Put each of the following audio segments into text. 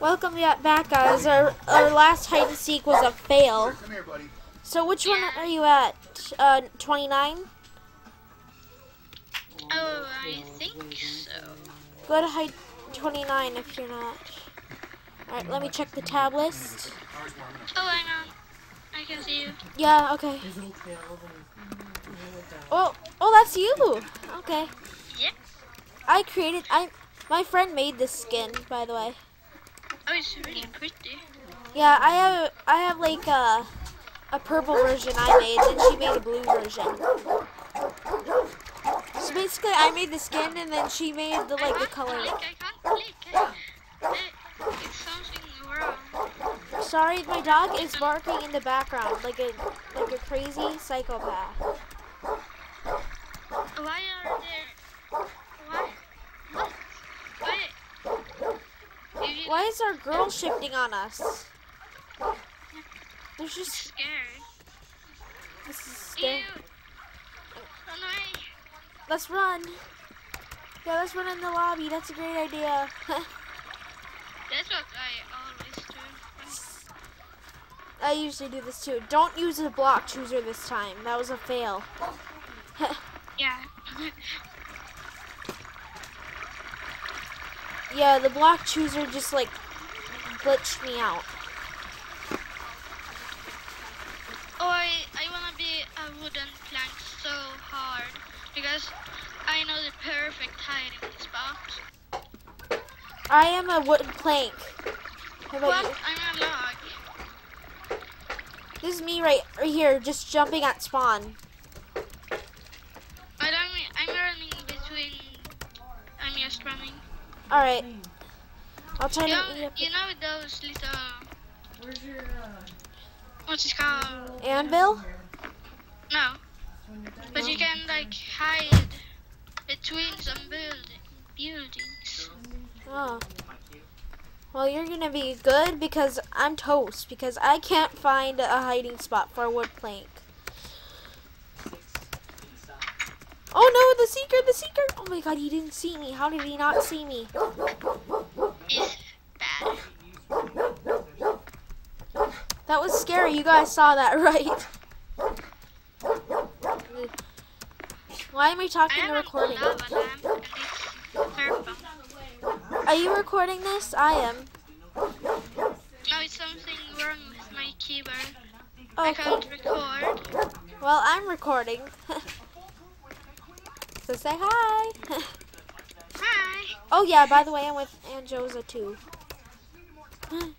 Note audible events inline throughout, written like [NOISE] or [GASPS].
Welcome back, guys. Our, our last hide and seek was a fail. Come here, buddy. So which one are you at? Uh, 29? Oh, I think so. Go to hide 29 if you're not. Alright, let me check the tab list. Oh, hang on. I can see you. Yeah, okay. Oh, oh, that's you. Okay. Yeah. I created, I, my friend made this skin, by the way. Oh, it's really pretty. Yeah, I have, I have like a, a purple version I made, and she made a blue version. So basically, I made the skin, and then she made the like the I can't color. click. I can't click. I, I, it's something wrong. Sorry, my dog is barking in the background like a like a crazy psychopath. Why are there? Why? What? Why? If you Why is our girl shifting on us? Get just scared. this is scary. Let's run. Yeah, let's run in the lobby. That's a great idea. [LAUGHS] That's what I always do. I usually do this too. Don't use the block chooser this time. That was a fail. [LAUGHS] Yeah. [LAUGHS] Yeah, the block chooser just like glitched me out. Oh, I, I wanna be a wooden plank so hard because I know the perfect hiding spot. I am a wooden plank. How about What? you? I'm a log. This is me right, right here, just jumping at spawn. But I'm I'm running between. I'm just running. All right. I'll try You to. know, eat up you know those little Where's your, uh, what's it called? Anvil? No, but you can like hide between some building buildings. Oh. Well, you're gonna be good because I'm toast because I can't find a hiding spot for a wood plank. Oh no, the seeker, the seeker! Oh my god, he didn't see me. How did he not see me? Bad. That was scary. You guys saw that, [LAUGHS] right? Why am I I talking have to recording? lava lamp and it's purple. Are you recording this? I am. No, it's something wrong with my keyboard. I can't record. Well, I'm recording. So say hi. Hi. [LAUGHS] oh yeah, by the way, I'm with Anjosa2. [GASPS]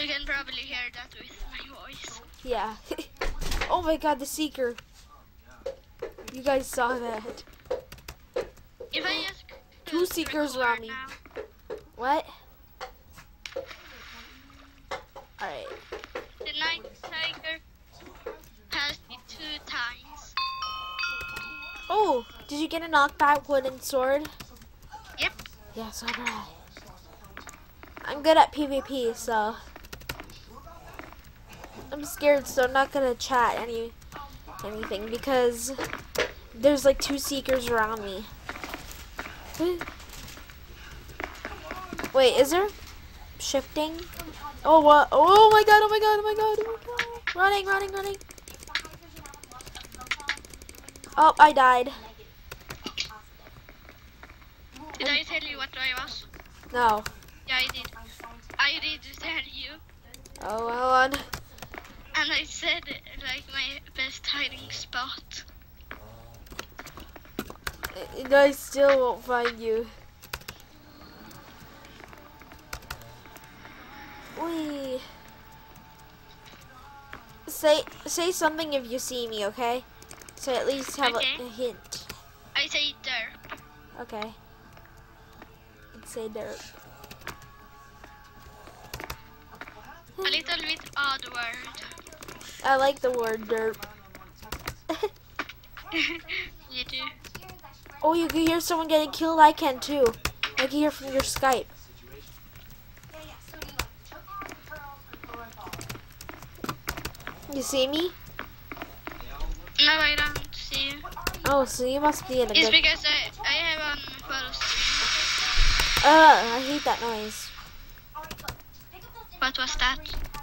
You can probably hear that with my voice. Yeah. [LAUGHS] oh my god, the seeker. You guys saw that. If I just Two seekers around me. now, What? Oh, did you get a knockback wooden sword? Yep. Yeah, so did I. I'm good at PvP, so I'm scared, so I'm not gonna chat any anything because there's like two seekers around me. Wait, is there shifting? Oh what? Oh my god! Oh my god! Oh my god! Oh my god! Running! Running! Running! Oh, I died. Did I tell you what I was? No. Yeah, I did. I did tell you. Oh, well on. And I said like my best hiding spot. And I still won't find you. Wee. Say say something if you see me, okay? So at least have Okay. a, a hint. I say there. Okay. I'd say dirt. A little bit odd word. I like the word dirt. [LAUGHS] you do. oh, you can hear someone getting killed. I can too. I can hear from your Skype. You see me? No, I don't see you. Oh, so you must be in a It's good. because I, I have on screen. Uh, I hate that noise. What was that?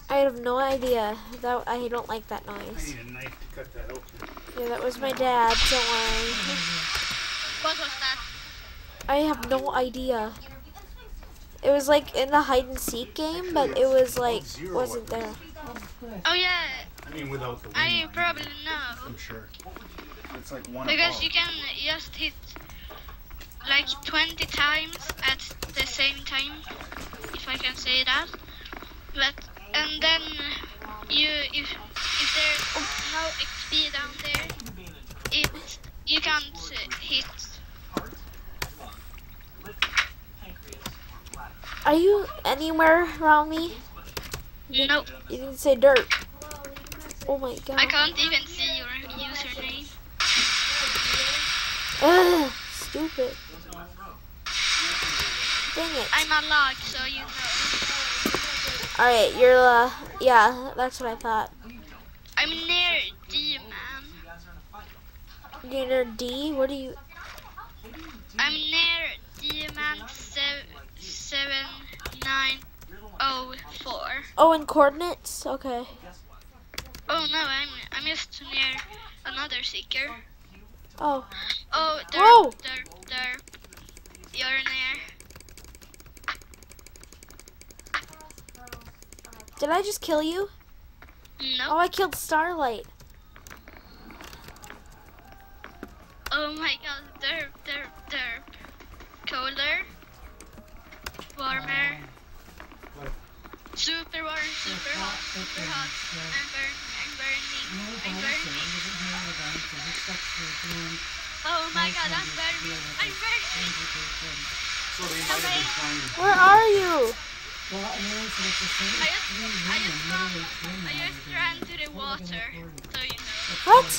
I have no idea. That I don't like that I noise. need a knife to cut that open. Yeah, that was my dad. Don't worry. What was that? I have no idea. It was like in the hide and seek game, but it was like wasn't there. Oh yeah, I mean, without the wind. I probably know. I'm sure. It's like one Because above. you can just hit like 20 times at the same time, if I can say that. But and then you if if there's no XP down there, it you can't hit. Are you anywhere around me? No, You didn't say dirt. Oh my god. I can't even see your username. Ugh, stupid. Dang it. I'm log, so you know. Alright, you're uh yeah, that's what I thought. I'm near D man. You're near D, what do you I'm near D man seven seven nine oh four. Oh and coordinates? Okay. No, I'm I'm just near another seeker. Oh. Oh, there, Whoa! there, there. You're near. Did I just kill you? No. Oh I killed Starlight. Oh my god, there, there, there. Colder. Warmer. Um, super warm, super hot, super hot. I'm I'm I'm. Oh my god, I'm burning, I'm burning. So they might have been trying to. Where are you? Well, and then so it's the same. I just, three I women just, literally ran, I just ran to the water, so you know. What?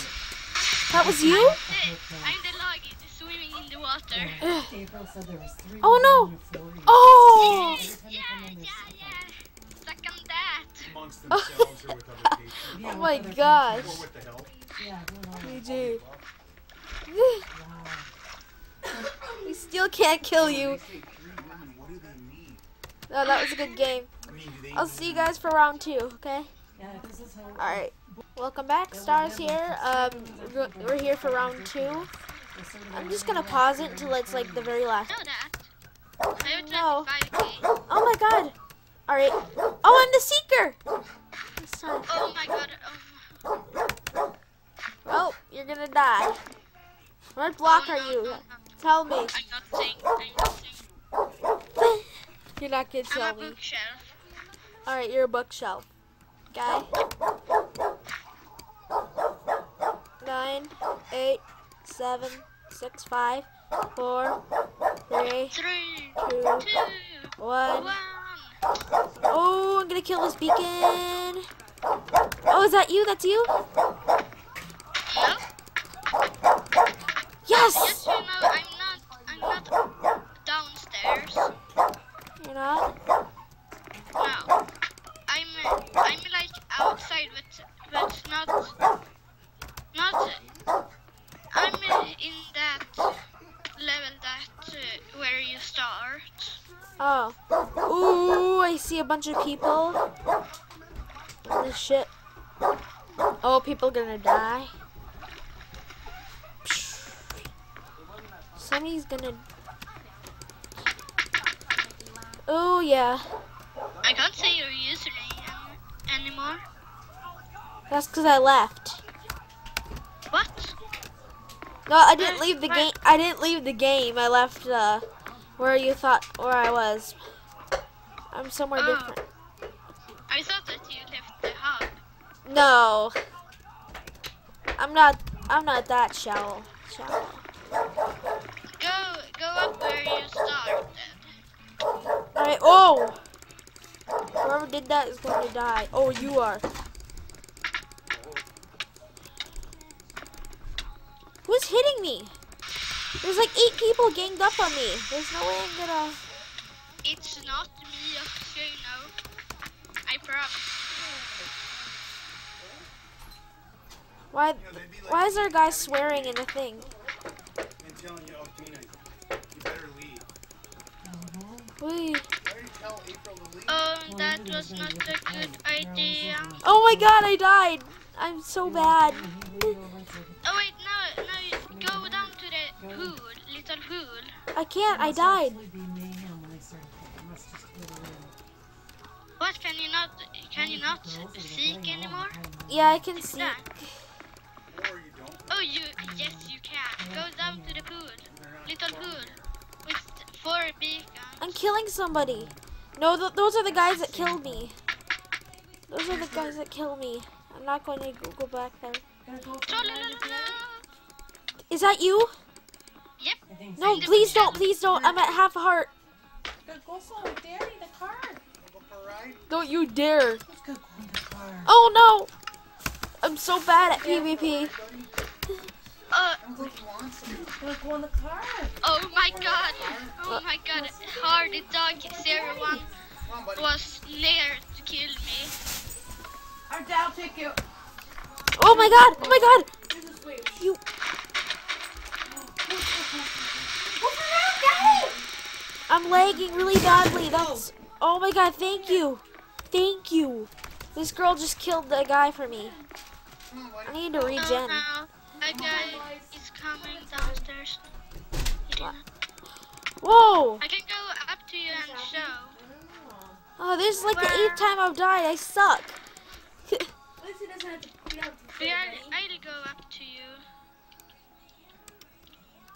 That was you? The- I'm the log swimming in the water. Ugh. April said there was three Oh, no. women and a Florida. Oh! Yeah, yeah, yeah. Suck on that. amongst themselves or with other [LAUGHS] patients. Yeah, Oh my gosh. Or with the help. Yeah, doing all that. DJ. Wow. We still can't kill you. they say three women, what do they mean? No, that was a good game. I mean, do they I'll see you guys for round two, okay? Yeah, this is how. Alright. Welcome back. Stars here. Um, we're we're here for round two. I'm just gonna pause it until it's like the very last. know that. I have No. Oh my god. Alright. Oh, I'm the seeker! Oh my god. Oh, Oh, you're gonna die. What block oh, are you? no, no. Tell me. Oh, I'm not saying. I'm not saying. You're not gonna I'm tell a me. bookshelf. Alright, you're a bookshelf. Guy. Nine, eight, seven, six, five, four, three, Three, two, two, one. one. Oh, I'm gonna kill this beacon. Oh, is that you? That's you? 100 people. This shit. Oh, people gonna die. Somebody's gonna... Oh, yeah. I can't say your username anymore. That's because I left. What? No, I didn't leave the game. I didn't leave the game. I left uh, where you thought where I was. I'm somewhere Oh. different. I thought that you left the hub. No. I'm not. I'm not that shallow. Shallow. Go, go up where you started. All right. Oh. Whoever did that is going to die. Oh, you are. Who's hitting me? There's like eight people ganged up on me. There's no way I'm gonna. It's not me, you know. I promise. Why? You know, like Why is there a guy swearing in the thing? and telling you, oh, Tina, you better leave. Wee. Why are you tell April to leave. Oh, that was not a good idea. Oh my god, I died. I'm so bad. He lead over to the Oh wait, no, no, you go down to the pool, little pool. I can't. I died. Not? Can you not seek anymore? Yeah, I can see. That. Or you don't. Oh, you yes, you can. Go down to the pool, little pool, with four beacons. I'm killing somebody. No, th- those are the guys that killed me. Those are the guys that killed me. I'm not going to go, go back there. Is that you? Yep. No, please don't. Please don't. I'm at half heart. Go, go slow, Daddy, the car. Go for a ride. Don't you dare. Let's go go in the car. Oh no. I'm so bad at PvP. Uh, Sounds like he wants to. Let's go in the car. oh my god. Oh my god. Hard dog zero one Come was there to kill me. Our dad will take you. Oh my god. Oh my god. You. I'm lagging really badly. That's. Oh my god. Thank you. Thank you. This girl just killed the guy for me. Come on, buddy. I need to Oh regen. no. That guy is coming downstairs. Whoa. I can go up to you and show. Oh, this is like the eighth time I've died. I suck. Yeah, I'll go up to you.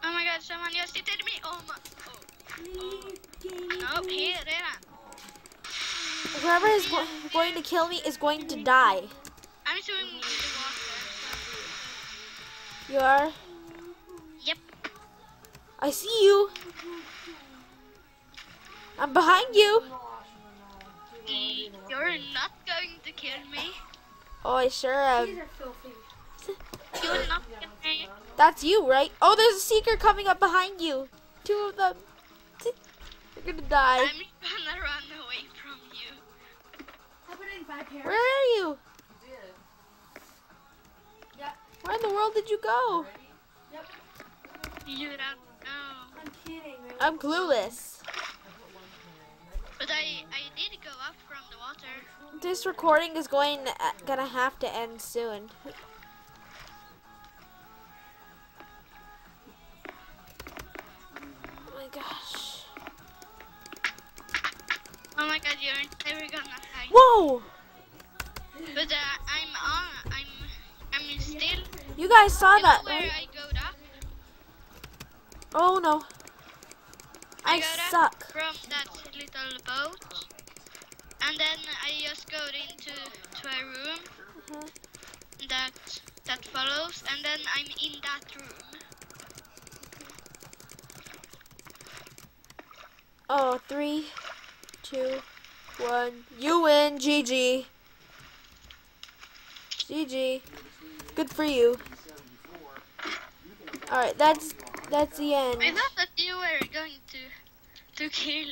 Oh my god, someone just hit me. Oh my. Oh. oh. Nope, here, redan. Whoever is go- going to kill me is going to die. I'm swimming in the water. You are. Yep. I see you. I'm behind you. You're not going to kill me. Oh, I sure am. You will not kill me. That's you, right? Oh, there's a seeker coming up behind you. Two of them. You're gonna die. I'm you. Where are you? Where in the world did you go? You don't know. I'm clueless. But I, I did go up from the water. This recording is going uh, gonna have to end soon. Oh my gosh. Oh my god, you're never gonna find Whoa! But uh, I'm on. I'm I'm still. You guys saw that, where right? I? Oh no. I got up suck. from that little boat, and then I just go into to a room Mhm. that that follows, and then I'm in that room. Oh, three, two, one. You win. GG. GG. Good for you. All right, that's that's the end. I thought that you were going to to kill